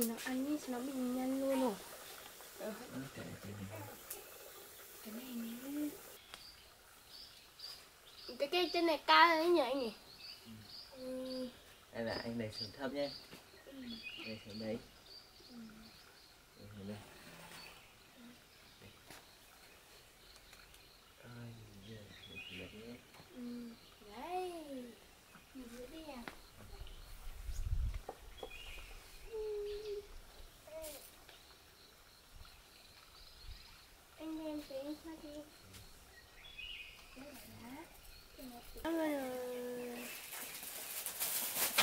Gì nó ăn đi nó bị nhăn luôn rồi cái cái này. Cái cây trên này cao đấy nhỉ anh nhỉ? Ừ. đây là anh đẩy xuống thấp nhé. Đẩy xuống đấy Đẩy xuống đây Ôi, giờ đẩy xuống đấy nhé. Ừ. Đấy Nhìn nữa đi à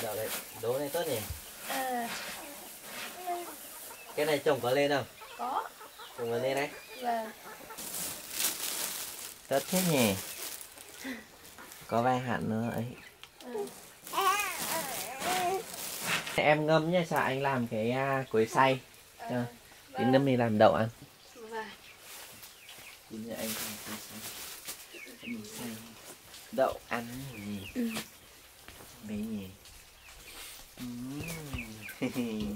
Đậu đấy, đố này tốt nhỉ? Ờ, Cái này trồng có lên không? có Trồng có lên đấy. Vâng Tốt thế nhỉ? Có vài hạt nữa ấy. Em ngâm nhé, sao anh làm cái à, quế xay. Cho. Tí nữa mình làm đậu ăn. Tí nữa anh làm quế xay. Mình xay đậu ăn gì? Ừ. Mấy? Ừm.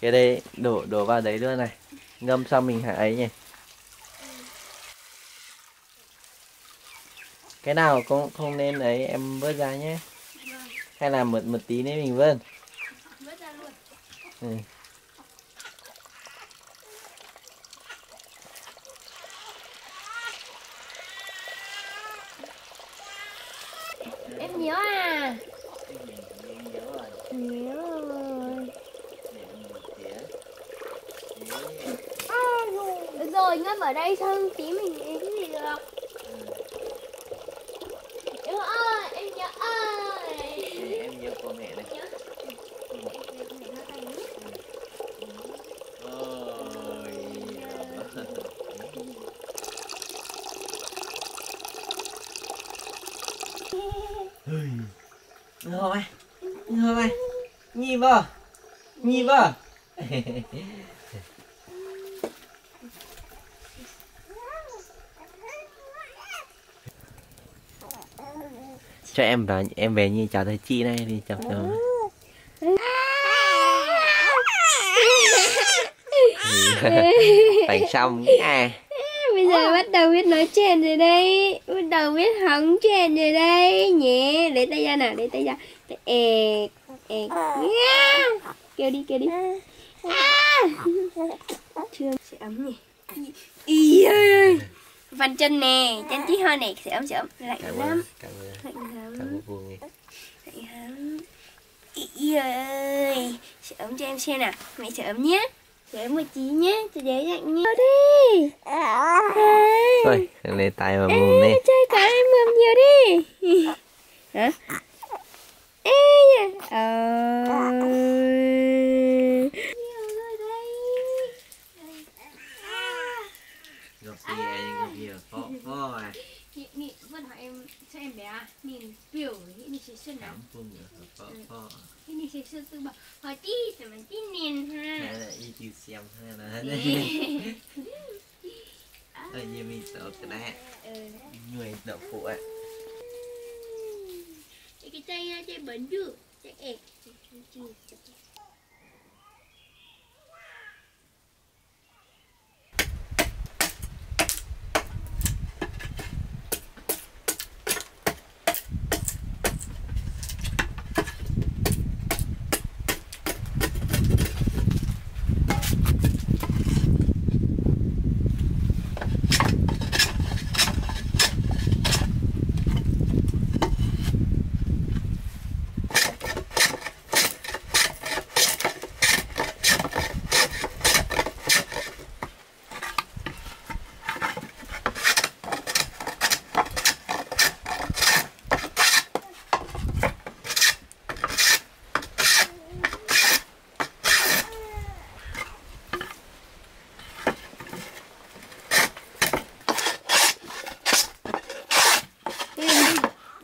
cái đây đổ đổ vào đấy luôn này. Ngâm xong mình hãy ấy nhỉ? Cái nào cũng không nên ấy em vớt ra nhé. Vâng Hay là một một tí nữa mình vớt. Vớt ra luôn Ừ. Em nhớ à Nhớ rồi Được rồi ngâm ở đây xong tí mình cái gì được Em ơi em nhớ ơi em nhớ cô mẹ này. Nhớ. Ngơ mày. Mày. Nhìn vào. Nhìn vào. cho em vào em về như chào thầy chị này đi chào cho Bánh xong à Bây giờ bắt đầu biết nói chuyện rồi đây. Bắt đầu biết hóng chuyện rồi đây. Nhé Lấy tay ra nào Lấy tay ra. Ẹc ẹc Nha. Kêu đi kêu đi. À. Chưa sẽ ấm nhỉ. Ý ơi Văn chân nè Chân tí hoa này sẽ ấm sẽ ấm. Lạnh cảm lắm. cảm ơn. Lạnh lắm. Cảm ơn Lạnh lắm. Ý ơi Sẽ ấm cho em xem nào. Mẹ sẽ ấm nhé. Sẽ ấm một tí nhé Cho đế lạnh nhé. Đi. Thôi lấy tay vào mồm đi. chơi cả em mượm nhiều đi. Hả? Ê nha ờ. Gặp gì à Nị, Vân hỏi em cho em bé à? Nhìn biểu Nị sẽ xuân nào? Phô Nị sẽ xuân từ bảo Hỏi tí thì tí nhìn ha. Hay là y xem hay là ở như mình sợ cái đấy Ừ. người đậu phụ ạ. Cái tay à, tay bẩn chứ Tay ẹt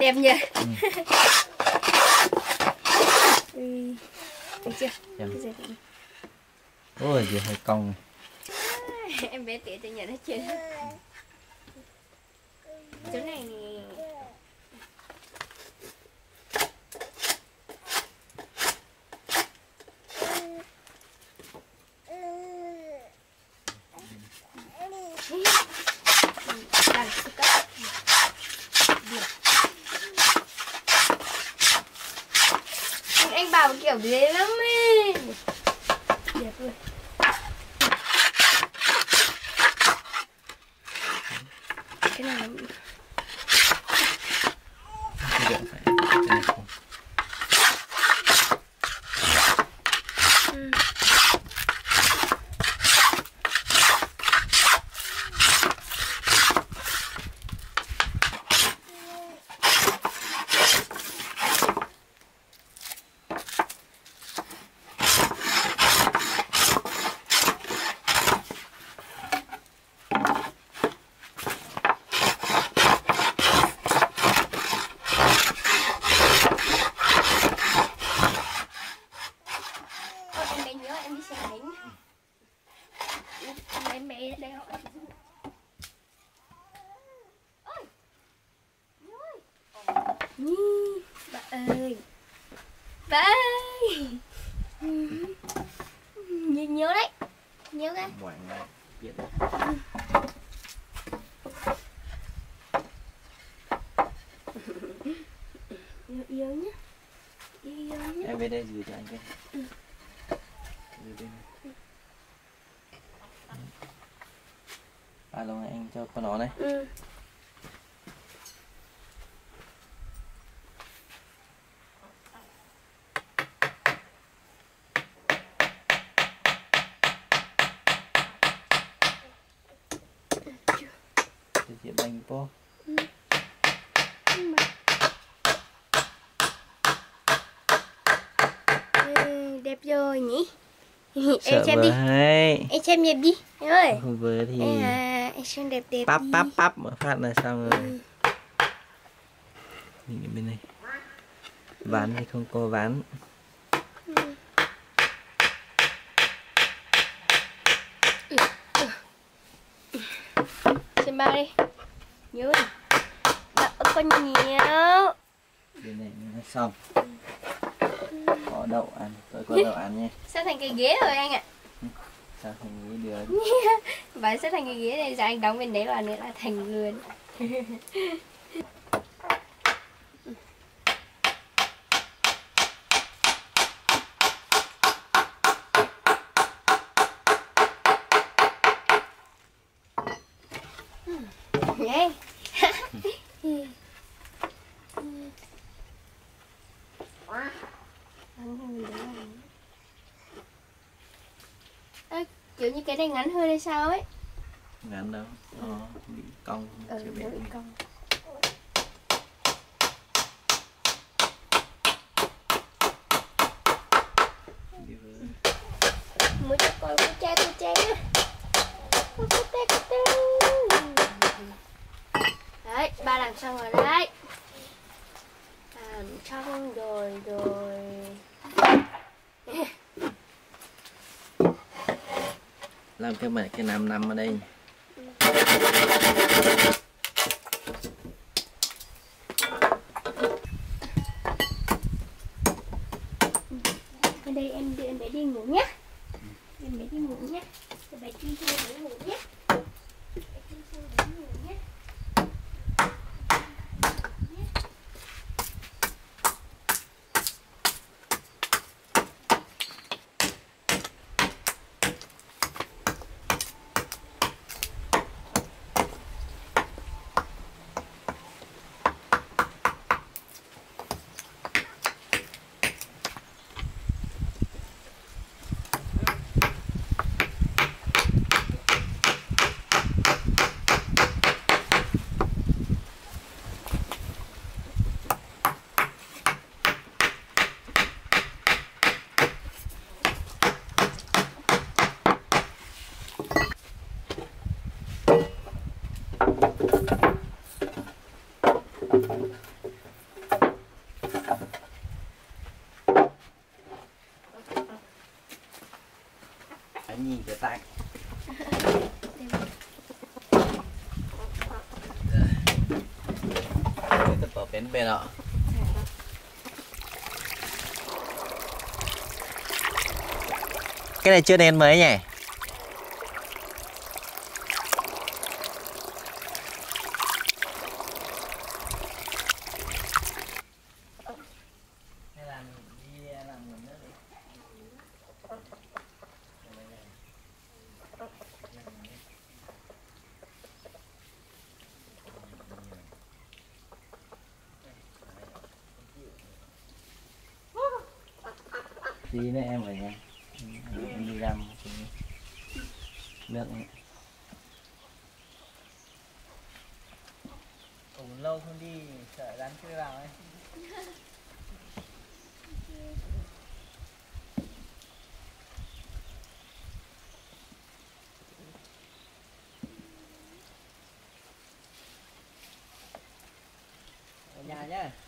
đẹp nhỉ Ui, được chưa Dạ. Bây giờ thì- ôi giờ hơi cong em bé tía tôi nhận hết chưa chỗ này nè Đang sức cấp. Được anh bảo kiểu dễ lắm ấy đẹp rồi cái này là Bây giờ phải cái này không. ừ. Ôi, em bé nhớ em đi xe đánh em bé đây họ Ôi. Ôi. Nhi, bà ơi bà ơi nhớ, nhớ đấy nhớ cái Ngoại ngoại biết yêu yêu nhá yêu yêu nhá em về đây gửi cho anh cái. Gửi đây. Alo anh cho con nó này. Ừ. cho chị bánh po Ừ, đẹp rồi nhỉ em sợ xem đi. Với em xem đẹp đi. Em ơi. Vừa thì em, à, em xem đẹp đẹp pắp đi. pắp pắp một phát là xong rồi. Ừ. nhìn bên này. Ván hay không? Có ván. Xem bao đi. Nhớ đi. Đỡ con nhiều. Bên này nó xong có đậu ăn tôi có đậu ăn nhé. sao thành cái ghế rồi anh ạ. Sao không nghĩ được? Bà sẽ thành cái ghế này giờ anh đóng bên đấy và nữa là thành vườn Nhé. Ơ, kiểu như cái này ngắn hơn hay sao ấy? Ngắn đâu. Nó bị cong ừ, chưa bị cong đi với mới cho coi cô cha cô cha nhá cô cô tê cô tê đấy ba làm xong rồi đấy làm xong rồi rồi làm cái mẹ cái nằm nằm ở đây. Ừ. đến bên bên ạ cái này chưa đen mới nhỉ hay làm đi làm nguồn nước đi tí nữa em phải em đi làm được. nước lâu không đi, sợ rắn chui vào ấy. Ở nhà nhá.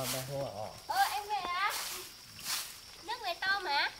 Con đang hô ở ờ em về á Nước về tôm hả?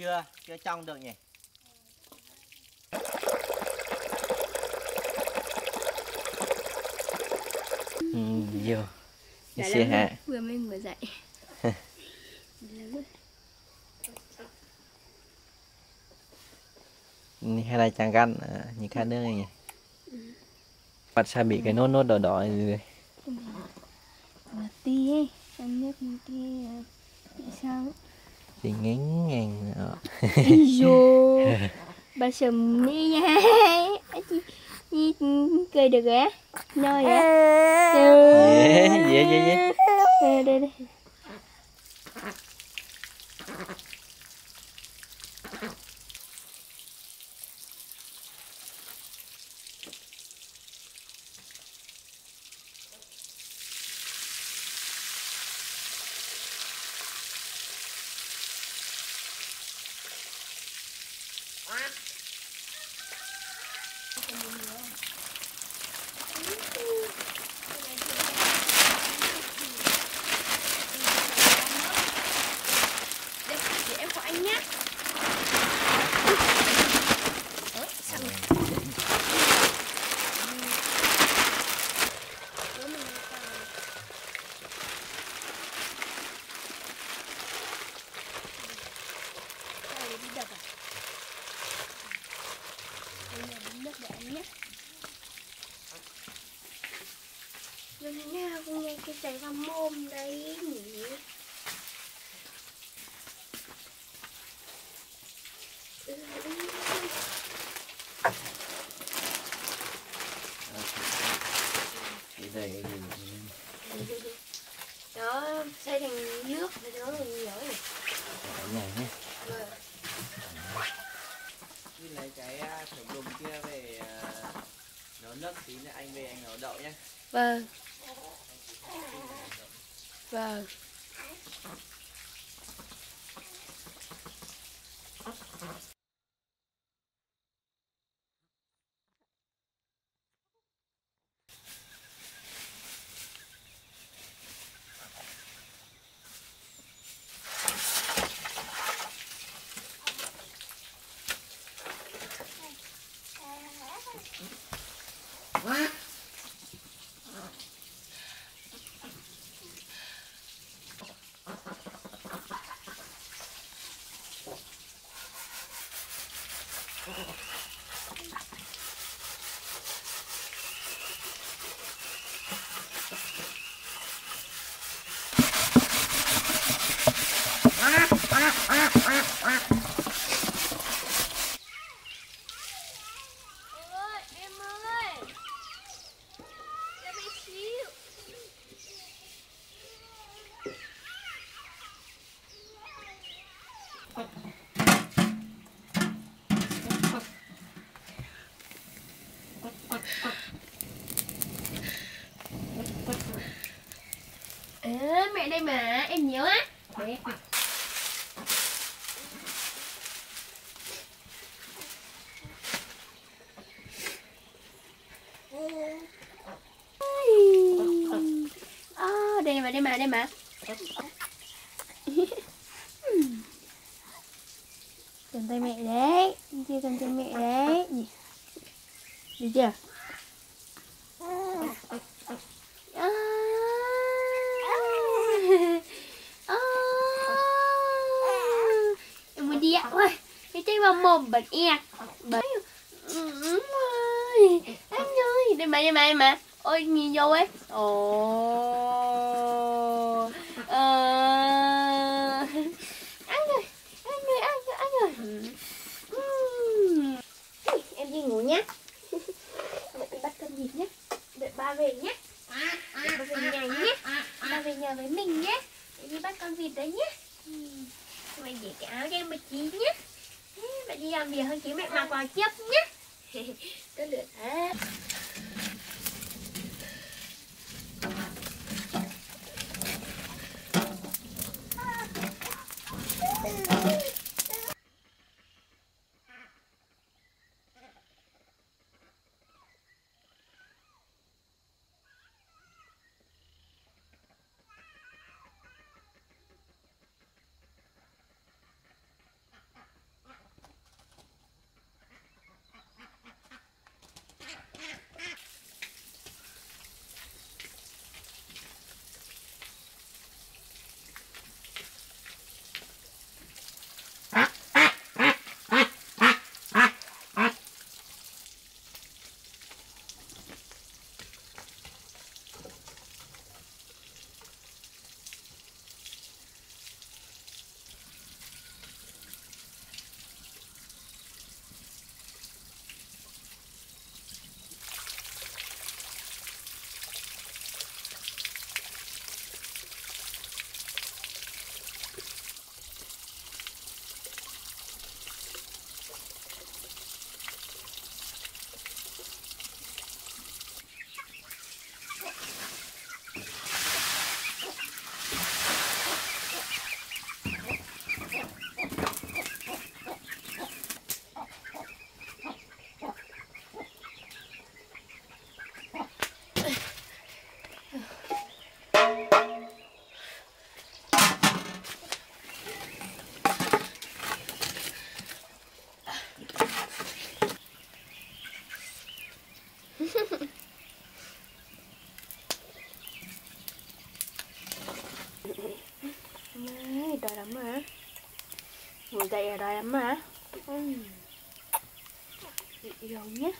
Chưa chưa trong được nhỉ? Ừ, nhiều Dạ xe rồi, Vừa mới vừa dậy. Rồi. hay là chẳng gắn à, những khá nước này nhỉ mặt sao bị cái nốt nốt đỏ đỏ này rồi Mà tí ấy Em nước như tí à, Tại sao thì ngén ngàn ờ. Ý dô Bà sùm đi nha. Chị- chị cười được á Nói á dễ dễ dễ dễ Đây đây đây Đây, để em của anh nhé Ôi, sao mà- Bố mình đi tàu. Tàu đi đập à? Đây là bấm nước để anh nhé Rồi nào cũng nghe cái chảy vào mồm đấy nhỉ Cái đây đó xây thành nước thì nó là nhiều này cái này nhé Vâng. Đi lấy cái à, thử đùm kia về à, nấu nước tí nữa anh về anh nấu đậu nhé vâng. Vâng ơi em ơi cho bé xíu À, mẹ đây mà em nhớ á. Mẹ. À, đây mà đây mà đây mà. Cầm tay mẹ đấy chia cầm tay mẹ đấy. Được chưa à. À. em muốn đi ạ ôi cái tay e. Mồm e. bật ơi anh ơi đây mà đây mà mà ôi, nhìn vô ấy. Ồ. dậy ở đây lắm mà ừ. Bị nhé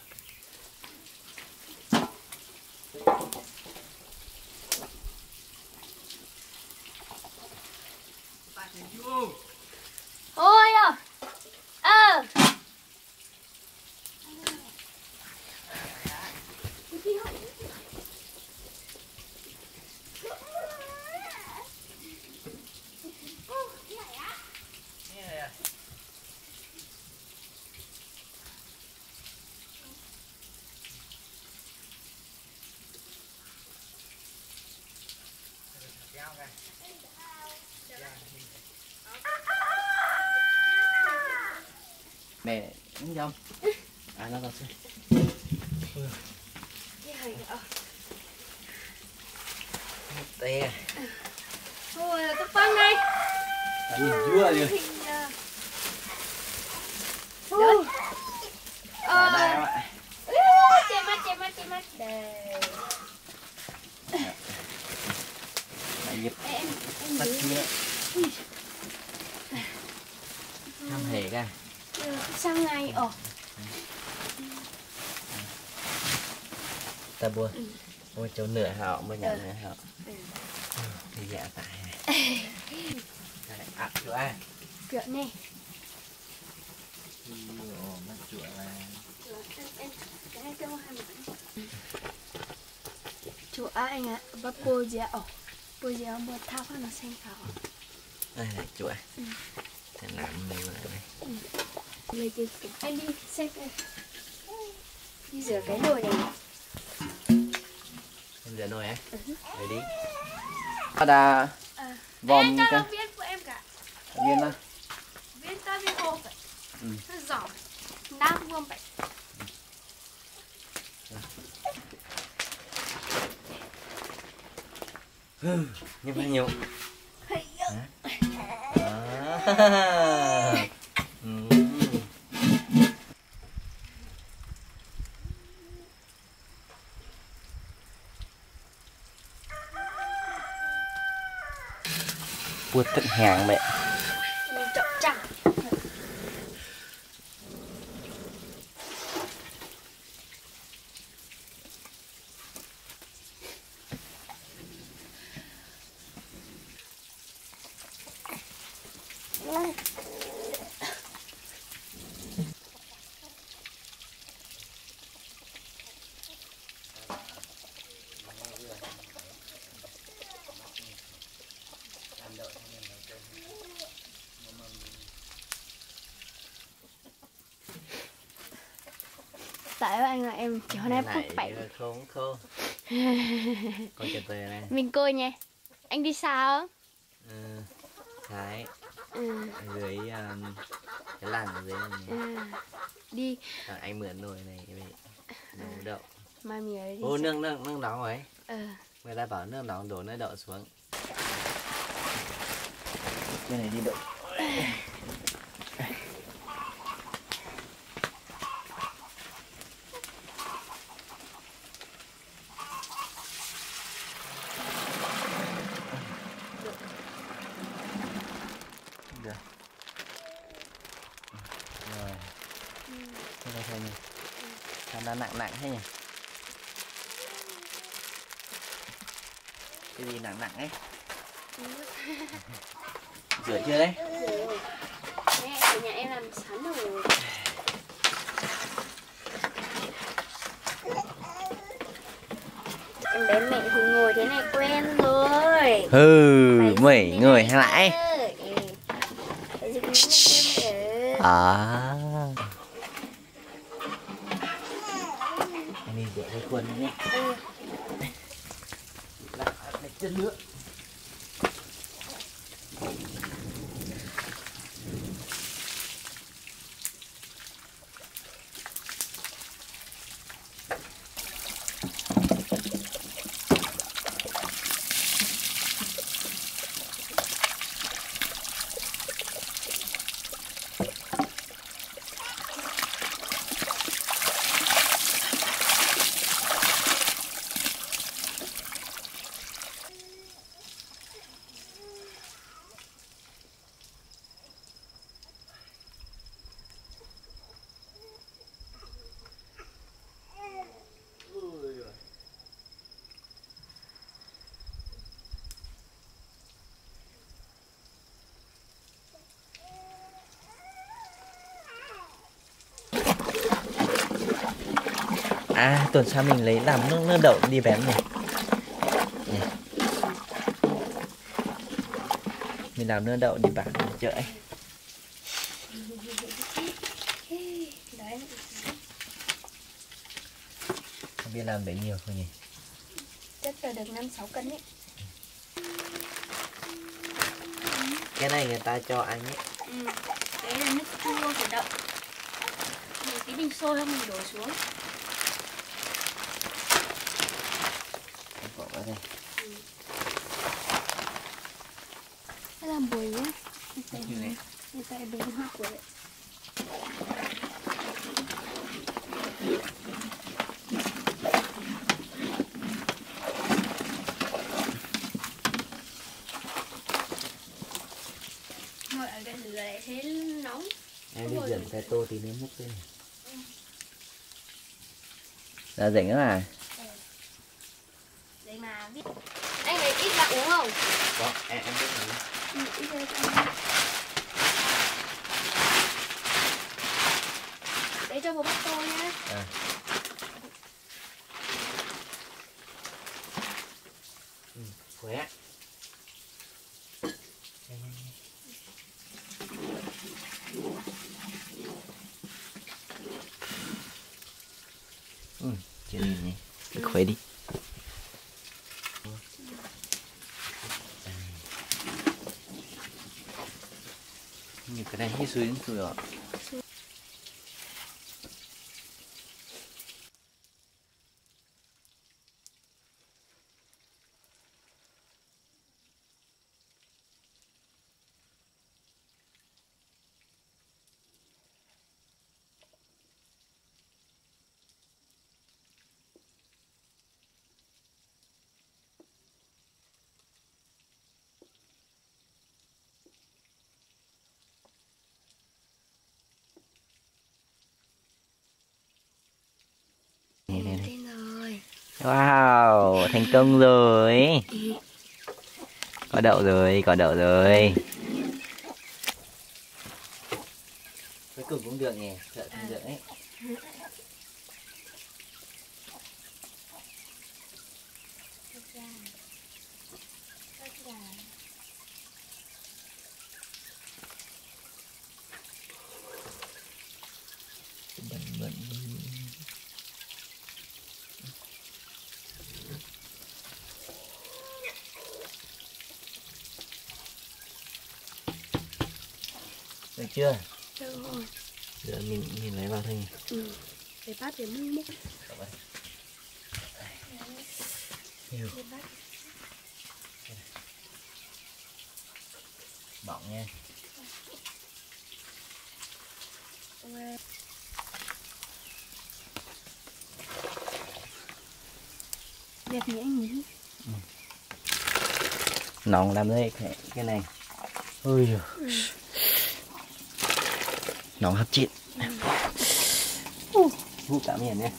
mẹ đúng không à nó còn tè Ôi, cái phân này nhìn chưa đi Ôi. ở đây Ờ, các bạn che mắt, che mắt, che mắt. Đây. Nhịp Em, em tắt giữ nữa Năm hề ra Ừ, sang ngày Ồ, ta bua ôi chỗ nửa họ mới nhận Ừ. nửa họ Ừ. thì dạ tại này Đây, ăn chỗ ăn kiểu này ồ là Chú á anh ạ, bắt bố dẻ Ồ, bố dẻ bố thao phát nó xanh khảo đây là chỗ ăn Ừ. thì làm này mà. này Lấy cái Anh đi xem em Đi rửa cái nồi này em giờ nồi á Ừ. để đi ta đã À. Em cho cái viên của em cả viên đó Viên to viên hộp vậy Ừ. Nó giỏ Đang vuông vậy như bao nhiêu Hay à. Buat tận hàng mẹ. Nay phúc Lại bảy không khô con chờ tề này. Mình coi nha anh đi sao? Ừ. thái. Ừ. dưới um, cái làng ở dưới này. Ừ. đi. À, anh mượn nồi này về nấu đậu. Mai mình ở đây đi ô nước nước nước nóng rồi ờ người ta bảo nước nóng đổ nước đậu xuống. Cái này đi đậu được rồi thế là thôi nhỉ Làm nó nặng nặng thế nhỉ cái gì nặng nặng ấy rửa chưa đấy Mẹ, ở nhà em làm sẵn rồi Em bé mẹ thì ngồi thế này quen hừ mẩy người hay lại. Ừ. à. Anh đi rửa cái khuôn nhé Ừ. chân nữa À tuần sau mình lấy làm nước nước đậu đi bém này Nhỉ? Mình làm nước đậu đi bán ở chợ ấy. Không biết làm bấy nhiều không nhỉ Chắc là được 5-6 cân ấy Cái này người ta cho anh ấy ừ. Đấy là nước chua của đậu Mình tí mình sôi không mình đổ xuống Đây. Thế làm bùi này. Người ta đúng hoa của đấy. Ngồi ở cái lửa lại thấy nóng. Em đi rửa cái tô tí nữa múc lên. Là rảnh đó à Để mà biết Anh lấy ít ra uống không? Có, em, em biết rồi. Ừ, Để cho bố bắt tôi nha À. Ừ, khỏe Ừ, chưa đi nhỉ Cứ khỏe đi như cái này hết Này, này, Wow, thành công rồi. Có đậu rồi, có đậu rồi. Cuối cùng cũng được nhỉ, sợ không được ấy. được chưa Được rồi. giờ mình mình lấy vào thôi nhỉ Ừ. Để bắt để múc múc. Nhiều. Bọng nha Đẹp nhỉ anh nhỉ? nóng làm đây cái, này ôi giời. Nóng hấp chịt vụ cảm nhận nhé.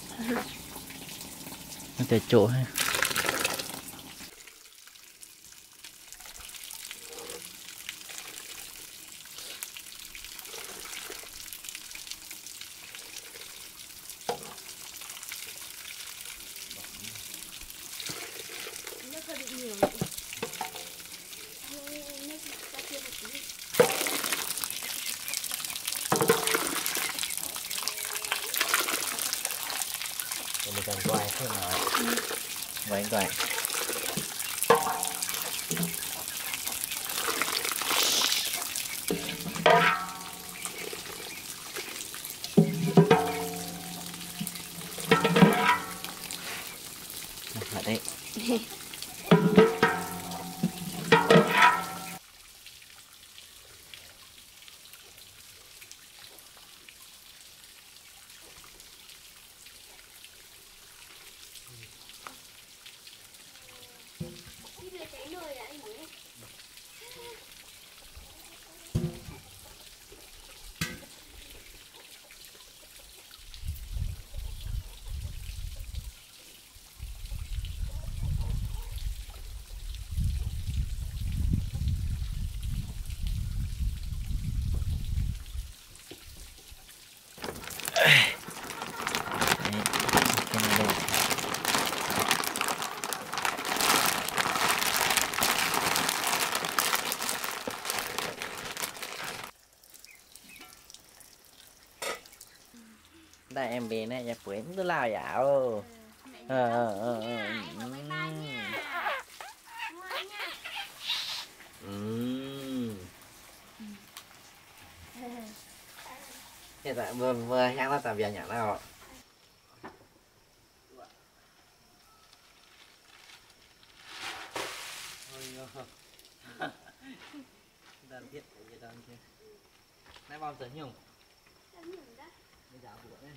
Nó tới chỗ ha Nó hơi bị nhiều. rồi mình cần quay thế nào quay quay Lại đây Đấy, cái này đây. Đây em bé này nhà quên tôi lao dạo. Ờ ờ ờ ờ Ừm. hiện tại vừa vừa nhắc nó tạm biệt nhạc nào Đang thiết cái gì đang chưa Nãy bom tới nhung Bây giờ của đây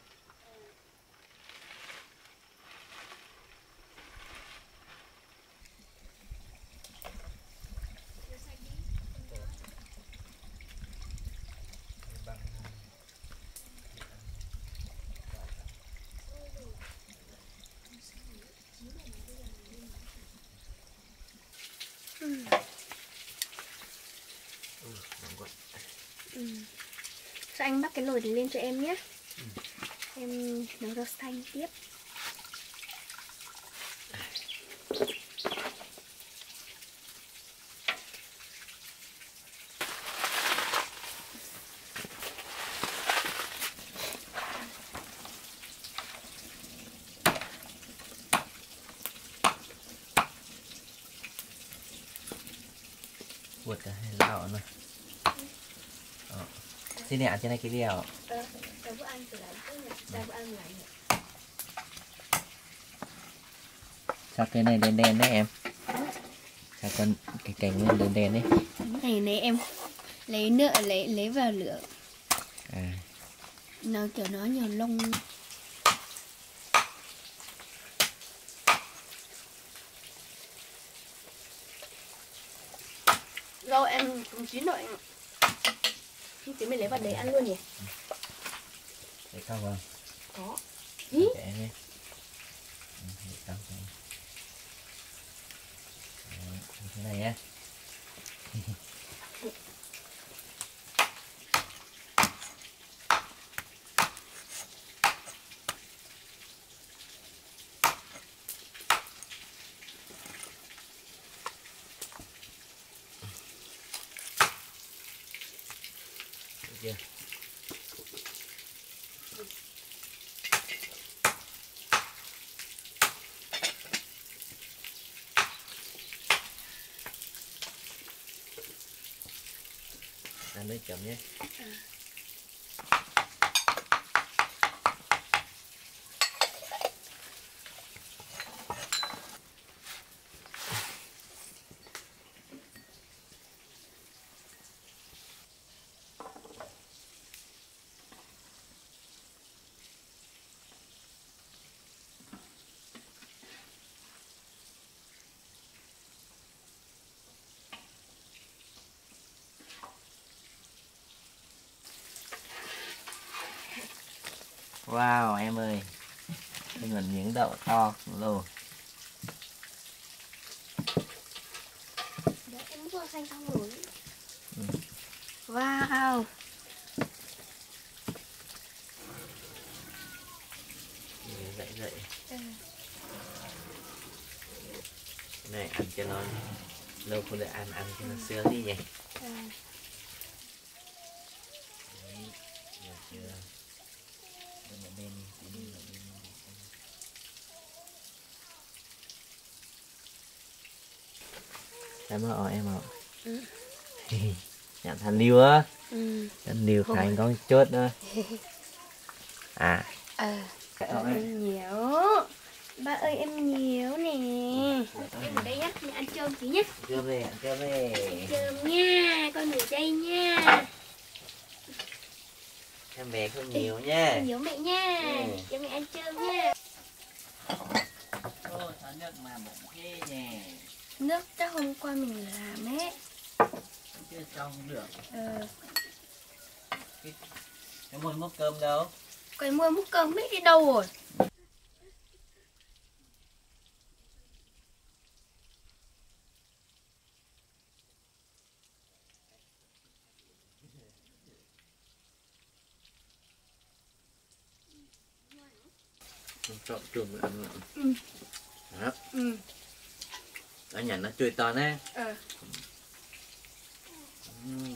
Ừ. Ừ. Anh bắt cái nồi này lên cho em nhé. Em nấu rau xanh tiếp. Buat dah hai nó. nữa. Sini aja naik dia. Ờ, nấu ăn từ lại? Ra bữa ăn lại nhỉ? Sao cái này đen đen đấy em? Sao con cái cành nó đen đen đấy? Này này em lấy nữa lấy lấy vào lửa À, nó kiểu nó nhiều lông rau em không chín rồi anh tí mình lấy vào đấy ăn luôn nhỉ để không không? có Ý. Để nhé. Ừ, để không không. Đấy, như thế này nhé. Được chưa? Ăn chấm nhé. Ừ. Wow em ơi Đây là miếng đậu to luôn Để em mua xanh xong rồi. Ừ. Wow. Dậy dậy Ừ. Này ăn cho nó Lâu không được ăn, ăn cho nó sướng đi nhỉ Ừ. Đấy, được chưa Đưa một bên đi, tí đi, một bên đi. Em ơi, em ơi Ừ. Nhận thành liêu á Ừ. Thành liêu thành con chốt nữa À Ờ. Ơi. em nhiều. Ba ơi em nhiều nè. Em ở đây nhá, mẹ ăn cơm tí nhá. Cơm về, ăn cơm về Cơm nha, con ở đây nha. Em về không nhiều nha Em nhớ mẹ nha. Ừ. Cho mẹ ăn cơm nha. Ô, tháo nước mà bụng ghê nhỉ Nước chắc hôm qua mình làm ấy. Chưa xong được Ờ. Cái mồi múc cơm đâu Cái mua múc cơm biết đi đâu rồi. Trộn trùm ăn Ừ. Đó, Ừ. ở nhà nó chui to nè Ờ. Ừm,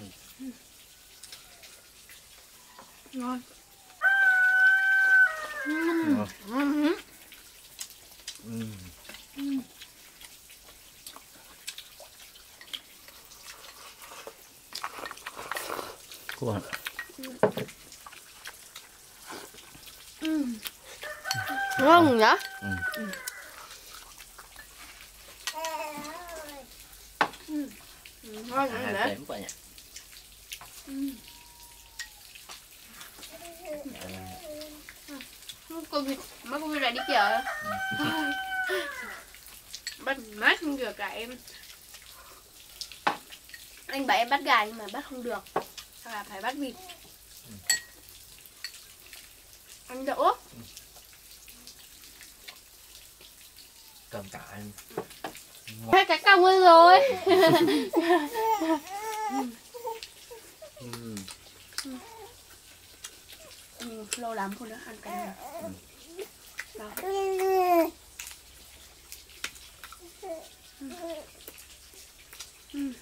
Ngon. ngon. Ngon. Ừm. Cuồng Ừ. Ngon nhở? Ừ. Ừ. Ngon À, nhở? kém quá nhỉ. Ừ. Cô Việt, mấy cô lại đi chợ Bắt mát không được cả em. Anh bảo em bắt gà nhưng mà bắt không được. Sao là phải bắt vịt? Anh đỗ. Cầm cả anh Hai cái còng lên rồi. Ừ, Lâu lắm không được ăn cái này. Đó. Ừ. Ừ.